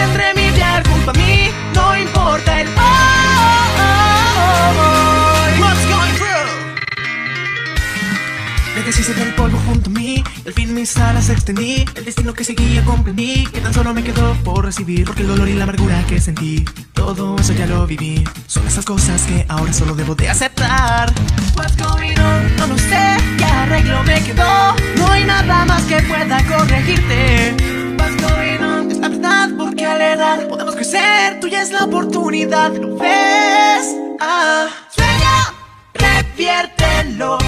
tendré mi viaje junto a mí, no importa el. What's going through? Me deshice polvo junto a mí, y al fin mis alas extendí. El destino que seguía comprendí, que tan solo me quedó por recibir. Porque el dolor y la amargura que sentí, todo eso ya lo viví. Son esas cosas que ahora solo debo de aceptar. What's going on? No lo sé, ya arreglo me quedó. No hay nada más que pueda corregirte. Podemos crecer. Tuya es la oportunidad, ¿lo ves? Ah, sueña, reviértelo,